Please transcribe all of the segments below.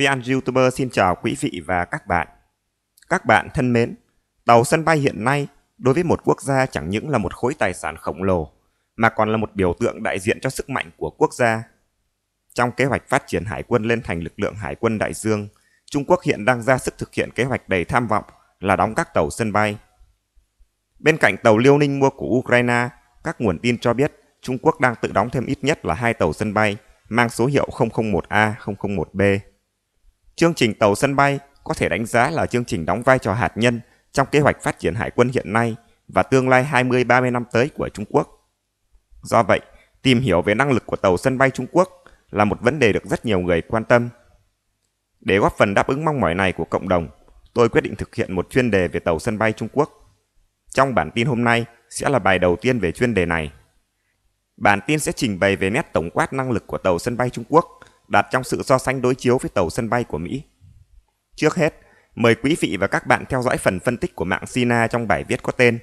VN YouTuber xin chào quý vị và các bạn. Các bạn thân mến, tàu sân bay hiện nay đối với một quốc gia chẳng những là một khối tài sản khổng lồ, mà còn là một biểu tượng đại diện cho sức mạnh của quốc gia. Trong kế hoạch phát triển hải quân lên thành lực lượng hải quân đại dương, Trung Quốc hiện đang ra sức thực hiện kế hoạch đầy tham vọng là đóng các tàu sân bay. Bên cạnh tàu Liêu Ninh mua của Ukraine, các nguồn tin cho biết Trung Quốc đang tự đóng thêm ít nhất là hai tàu sân bay mang số hiệu 001A, 001B. Chương trình tàu sân bay có thể đánh giá là chương trình đóng vai trò hạt nhân trong kế hoạch phát triển hải quân hiện nay và tương lai 20-30 năm tới của Trung Quốc. Do vậy, tìm hiểu về năng lực của tàu sân bay Trung Quốc là một vấn đề được rất nhiều người quan tâm. Để góp phần đáp ứng mong mỏi này của cộng đồng, tôi quyết định thực hiện một chuyên đề về tàu sân bay Trung Quốc. Trong bản tin hôm nay sẽ là bài đầu tiên về chuyên đề này. Bản tin sẽ trình bày về nét tổng quát năng lực của tàu sân bay Trung Quốc đặt trong sự so sánh đối chiếu với tàu sân bay của Mỹ. Trước hết, mời quý vị và các bạn theo dõi phần phân tích của mạng Sina trong bài viết có tên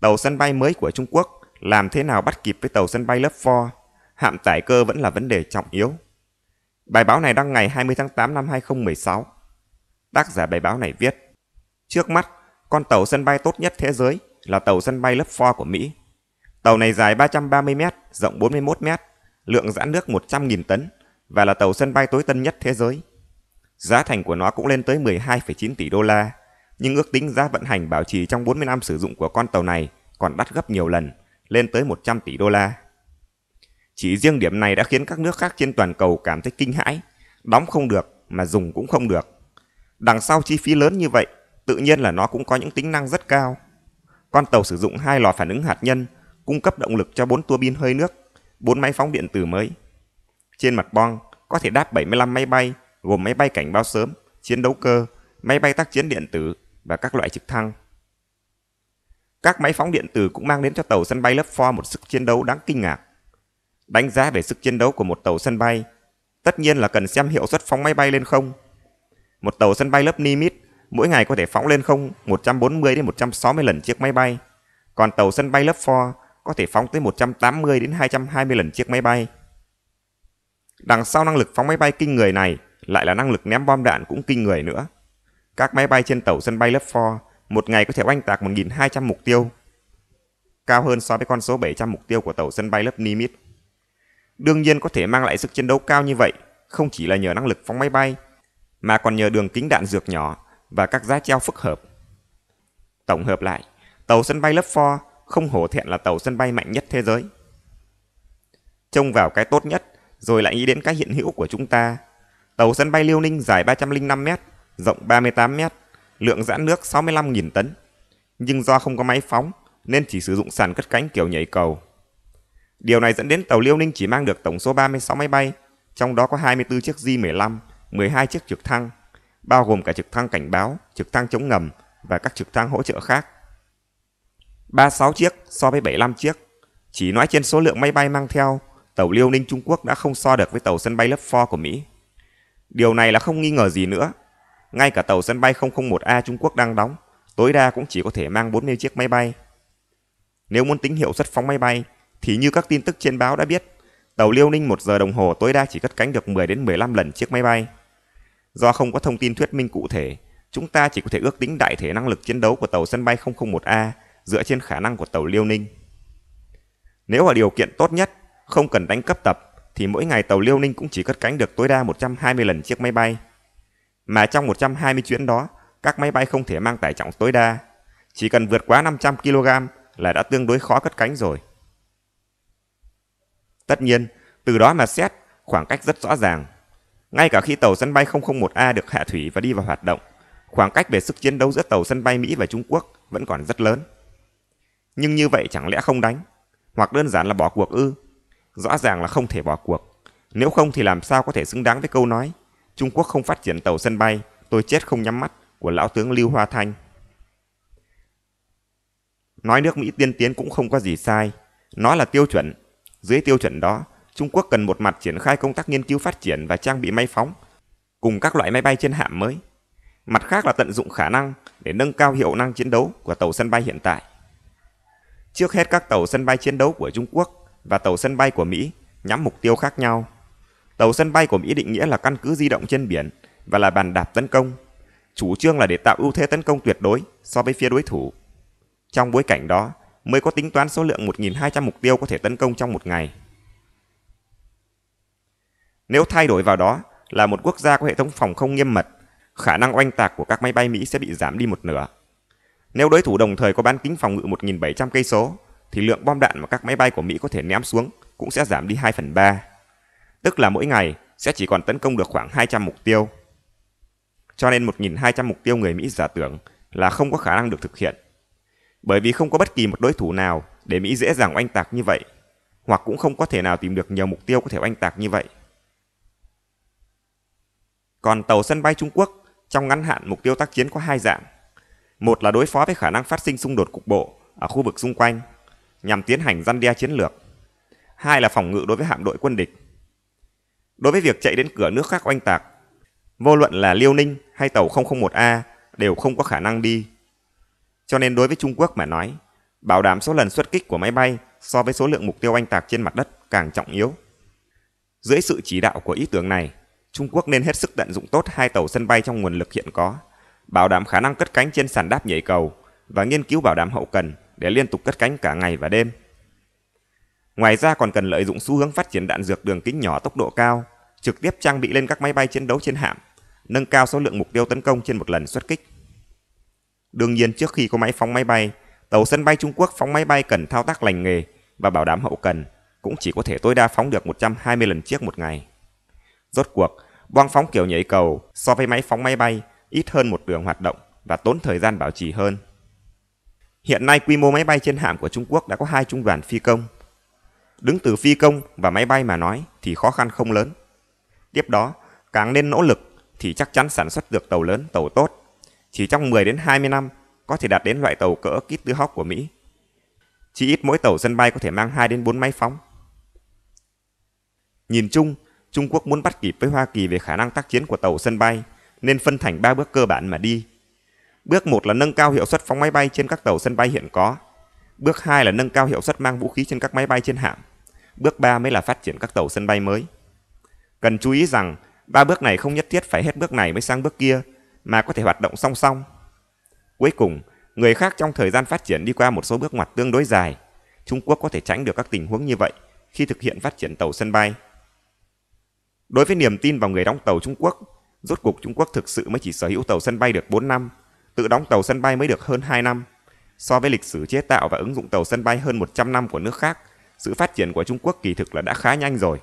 Tàu sân bay mới của Trung Quốc làm thế nào bắt kịp với tàu sân bay lớp 4, hạm tải cơ vẫn là vấn đề trọng yếu. Bài báo này đăng ngày 20 tháng 8 năm 2016. Tác giả bài báo này viết Trước mắt, con tàu sân bay tốt nhất thế giới là tàu sân bay lớp 4 của Mỹ. Tàu này dài 330 m, rộng 41 m, lượng giãn nước 100.000 tấn và là tàu sân bay tối tân nhất thế giới. Giá thành của nó cũng lên tới 12,9 tỷ đô la, nhưng ước tính giá vận hành bảo trì trong 40 năm sử dụng của con tàu này còn đắt gấp nhiều lần, lên tới 100 tỷ đô la. Chỉ riêng điểm này đã khiến các nước khác trên toàn cầu cảm thấy kinh hãi, đóng không được mà dùng cũng không được. Đằng sau chi phí lớn như vậy, tự nhiên là nó cũng có những tính năng rất cao. Con tàu sử dụng hai lò phản ứng hạt nhân, cung cấp động lực cho 4 tua bin hơi nước, 4 máy phóng điện tử mới. Trên mặt bong có thể đáp 75 máy bay, gồm máy bay cảnh báo sớm, chiến đấu cơ, máy bay tác chiến điện tử và các loại trực thăng. Các máy phóng điện tử cũng mang đến cho tàu sân bay lớp 4 một sức chiến đấu đáng kinh ngạc. Đánh giá về sức chiến đấu của một tàu sân bay, tất nhiên là cần xem hiệu suất phóng máy bay lên không. Một tàu sân bay lớp Nimitz mỗi ngày có thể phóng lên không 140 đến 160 lần chiếc máy bay, còn tàu sân bay lớp 4 có thể phóng tới 180 đến 220 lần chiếc máy bay. Đằng sau năng lực phóng máy bay kinh người này lại là năng lực ném bom đạn cũng kinh người nữa. Các máy bay trên tàu sân bay lớp 4 một ngày có thể oanh tạc 1.200 mục tiêu, cao hơn so với con số 700 mục tiêu của tàu sân bay lớp Nimitz. Đương nhiên có thể mang lại sức chiến đấu cao như vậy không chỉ là nhờ năng lực phóng máy bay, mà còn nhờ đường kính đạn dược nhỏ và các giá treo phức hợp. Tổng hợp lại, tàu sân bay lớp 4 không hổ thẹn là tàu sân bay mạnh nhất thế giới. Trông vào cái tốt nhất, rồi lại nghĩ đến cái hiện hữu của chúng ta. Tàu sân bay Liêu Ninh dài 305 m, rộng 38 m, lượng giãn nước 65.000 tấn. Nhưng do không có máy phóng, nên chỉ sử dụng sàn cất cánh kiểu nhảy cầu. Điều này dẫn đến tàu Liêu Ninh chỉ mang được tổng số 36 máy bay, trong đó có 24 chiếc J-15, 12 chiếc trực thăng, bao gồm cả trực thăng cảnh báo, trực thăng chống ngầm và các trực thăng hỗ trợ khác. 36 chiếc so với 75 chiếc. Chỉ nói trên số lượng máy bay mang theo, tàu Liêu Ninh Trung Quốc đã không so được với tàu sân bay lớp 4 của Mỹ. Điều này là không nghi ngờ gì nữa. Ngay cả tàu sân bay 001A Trung Quốc đang đóng, tối đa cũng chỉ có thể mang 40 chiếc máy bay. Nếu muốn tính hiệu suất phóng máy bay, thì như các tin tức trên báo đã biết, tàu Liêu Ninh 1 giờ đồng hồ tối đa chỉ cất cánh được 10 đến 15 lần chiếc máy bay. Do không có thông tin thuyết minh cụ thể, chúng ta chỉ có thể ước tính đại thể năng lực chiến đấu của tàu sân bay 001A dựa trên khả năng của tàu Liêu Ninh. Nếu ở điều kiện tốt nhất, không cần đánh cấp tập, thì mỗi ngày tàu Liêu Ninh cũng chỉ cất cánh được tối đa 120 lần chiếc máy bay. Mà trong 120 chuyến đó, các máy bay không thể mang tải trọng tối đa. Chỉ cần vượt quá 500 kg là đã tương đối khó cất cánh rồi. Tất nhiên, từ đó mà xét, khoảng cách rất rõ ràng. Ngay cả khi tàu sân bay 001A được hạ thủy và đi vào hoạt động, khoảng cách về sức chiến đấu giữa tàu sân bay Mỹ và Trung Quốc vẫn còn rất lớn. Nhưng như vậy chẳng lẽ không đánh? Hoặc đơn giản là bỏ cuộc ư? Rõ ràng là không thể bỏ cuộc. Nếu không thì làm sao có thể xứng đáng với câu nói Trung Quốc không phát triển tàu sân bay, tôi chết không nhắm mắt của lão tướng Lưu Hoa Thanh. Nói nước Mỹ tiên tiến cũng không có gì sai. Nó là tiêu chuẩn. Dưới tiêu chuẩn đó, Trung Quốc cần một mặt triển khai công tác nghiên cứu phát triển và trang bị máy phóng, cùng các loại máy bay trên hạm mới. Mặt khác là tận dụng khả năng để nâng cao hiệu năng chiến đấu của tàu sân bay hiện tại. Trước hết các tàu sân bay chiến đấu của Trung Quốc và tàu sân bay của Mỹ nhắm mục tiêu khác nhau. Tàu sân bay của Mỹ định nghĩa là căn cứ di động trên biển và là bàn đạp tấn công. Chủ trương là để tạo ưu thế tấn công tuyệt đối so với phía đối thủ. Trong bối cảnh đó, mới có tính toán số lượng 1.200 mục tiêu có thể tấn công trong một ngày. Nếu thay đổi vào đó là một quốc gia có hệ thống phòng không nghiêm mật, khả năng oanh tạc của các máy bay Mỹ sẽ bị giảm đi một nửa. Nếu đối thủ đồng thời có bán kính phòng ngự 1.700 cây số, thì lượng bom đạn mà các máy bay của Mỹ có thể ném xuống cũng sẽ giảm đi 2 phần 3. Tức là mỗi ngày sẽ chỉ còn tấn công được khoảng 200 mục tiêu. Cho nên 1.200 mục tiêu người Mỹ giả tưởng là không có khả năng được thực hiện. Bởi vì không có bất kỳ một đối thủ nào để Mỹ dễ dàng oanh tạc như vậy, hoặc cũng không có thể nào tìm được nhiều mục tiêu có thể oanh tạc như vậy. Còn tàu sân bay Trung Quốc trong ngắn hạn mục tiêu tác chiến có hai dạng. Một là đối phó với khả năng phát sinh xung đột cục bộ ở khu vực xung quanh nhằm tiến hành răn đe chiến lược. Hai là phòng ngự đối với hạm đội quân địch. Đối với việc chạy đến cửa nước khác oanh tạc, vô luận là Liêu Ninh hay tàu 001A đều không có khả năng đi. Cho nên đối với Trung Quốc mà nói, bảo đảm số lần xuất kích của máy bay so với số lượng mục tiêu oanh tạc trên mặt đất càng trọng yếu. Dưới sự chỉ đạo của ý tưởng này, Trung Quốc nên hết sức tận dụng tốt hai tàu sân bay trong nguồn lực hiện có, bảo đảm khả năng cất cánh trên sàn đáp nhảy cầu và nghiên cứu bảo đảm hậu cần để liên tục cất cánh cả ngày và đêm. Ngoài ra còn cần lợi dụng xu hướng phát triển đạn dược đường kính nhỏ tốc độ cao, trực tiếp trang bị lên các máy bay chiến đấu trên hạm, nâng cao số lượng mục tiêu tấn công trên một lần xuất kích. Đương nhiên trước khi có máy phóng máy bay, tàu sân bay Trung Quốc phóng máy bay cần thao tác lành nghề và bảo đảm hậu cần, cũng chỉ có thể tối đa phóng được 120 lần chiếc một ngày. Rốt cuộc, boang phóng kiểu nhảy cầu so với máy phóng máy bay ít hơn một đường hoạt động và tốn thời gian bảo trì hơn. Hiện nay quy mô máy bay trên hạm của Trung Quốc đã có hai trung đoàn phi công. Đứng từ phi công và máy bay mà nói thì khó khăn không lớn. Tiếp đó, càng nên nỗ lực thì chắc chắn sản xuất được tàu lớn, tàu tốt. Chỉ trong 10 đến 20 năm có thể đạt đến loại tàu cỡ Kitty hóc của Mỹ. Chỉ ít mỗi tàu sân bay có thể mang 2 đến 4 máy phóng. Nhìn chung, Trung Quốc muốn bắt kịp với Hoa Kỳ về khả năng tác chiến của tàu sân bay nên phân thành 3 bước cơ bản mà đi. Bước 1 là nâng cao hiệu suất phóng máy bay trên các tàu sân bay hiện có. Bước 2 là nâng cao hiệu suất mang vũ khí trên các máy bay trên hạm. Bước 3 mới là phát triển các tàu sân bay mới. Cần chú ý rằng, ba bước này không nhất thiết phải hết bước này mới sang bước kia, mà có thể hoạt động song song. Cuối cùng, người khác trong thời gian phát triển đi qua một số bước ngoặt tương đối dài, Trung Quốc có thể tránh được các tình huống như vậy khi thực hiện phát triển tàu sân bay. Đối với niềm tin vào người đóng tàu Trung Quốc, rốt cuộc Trung Quốc thực sự mới chỉ sở hữu tàu sân bay được 4 năm, tự đóng tàu sân bay mới được hơn 2 năm. So với lịch sử chế tạo và ứng dụng tàu sân bay hơn 100 năm của nước khác, sự phát triển của Trung Quốc kỳ thực là đã khá nhanh rồi.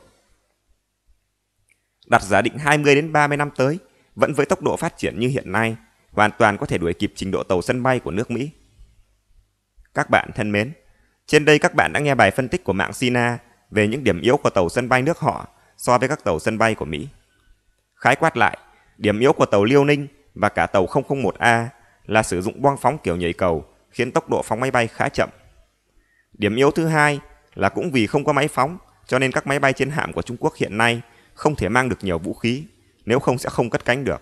Đặt giả định 20 đến 30 năm tới, vẫn với tốc độ phát triển như hiện nay, hoàn toàn có thể đuổi kịp trình độ tàu sân bay của nước Mỹ. Các bạn thân mến, trên đây các bạn đã nghe bài phân tích của mạng Sina về những điểm yếu của tàu sân bay nước họ so với các tàu sân bay của Mỹ. Khái quát lại, điểm yếu của tàu Liêu Ninh và cả tàu 001A là sử dụng boang phóng kiểu nhảy cầu khiến tốc độ phóng máy bay khá chậm. Điểm yếu thứ hai là cũng vì không có máy phóng cho nên các máy bay chiến hạm của Trung Quốc hiện nay không thể mang được nhiều vũ khí, nếu không sẽ không cất cánh được.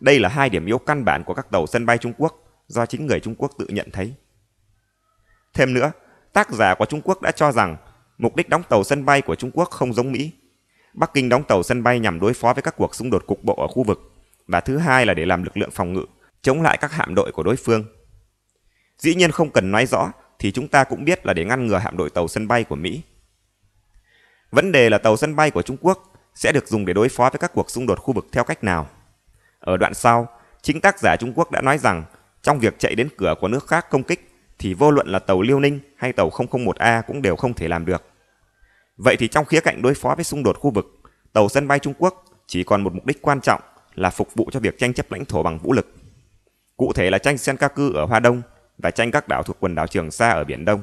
Đây là hai điểm yếu căn bản của các tàu sân bay Trung Quốc do chính người Trung Quốc tự nhận thấy. Thêm nữa, tác giả của Trung Quốc đã cho rằng mục đích đóng tàu sân bay của Trung Quốc không giống Mỹ. Bắc Kinh đóng tàu sân bay nhằm đối phó với các cuộc xung đột cục bộ ở khu vực và thứ hai là để làm lực lượng phòng ngự chống lại các hạm đội của đối phương. Dĩ nhiên không cần nói rõ thì chúng ta cũng biết là để ngăn ngừa hạm đội tàu sân bay của Mỹ. Vấn đề là tàu sân bay của Trung Quốc sẽ được dùng để đối phó với các cuộc xung đột khu vực theo cách nào. Ở đoạn sau, chính tác giả Trung Quốc đã nói rằng trong việc chạy đến cửa của nước khác công kích thì vô luận là tàu Liêu Ninh hay tàu 001A cũng đều không thể làm được. Vậy thì trong khía cạnh đối phó với xung đột khu vực, tàu sân bay Trung Quốc chỉ còn một mục đích quan trọng là phục vụ cho việc tranh chấp lãnh thổ bằng vũ lực. Cụ thể là tranh Senkaku ở Hoa Đông và tranh các đảo thuộc quần đảo Trường Sa ở Biển Đông.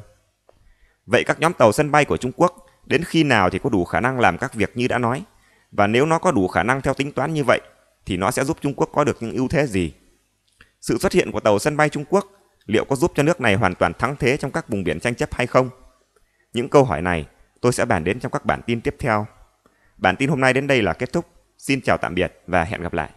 Vậy các nhóm tàu sân bay của Trung Quốc đến khi nào thì có đủ khả năng làm các việc như đã nói? Và nếu nó có đủ khả năng theo tính toán như vậy, thì nó sẽ giúp Trung Quốc có được những ưu thế gì? Sự xuất hiện của tàu sân bay Trung Quốc liệu có giúp cho nước này hoàn toàn thắng thế trong các vùng biển tranh chấp hay không? Những câu hỏi này tôi sẽ bàn đến trong các bản tin tiếp theo. Bản tin hôm nay đến đây là kết thúc. Xin chào tạm biệt và hẹn gặp lại.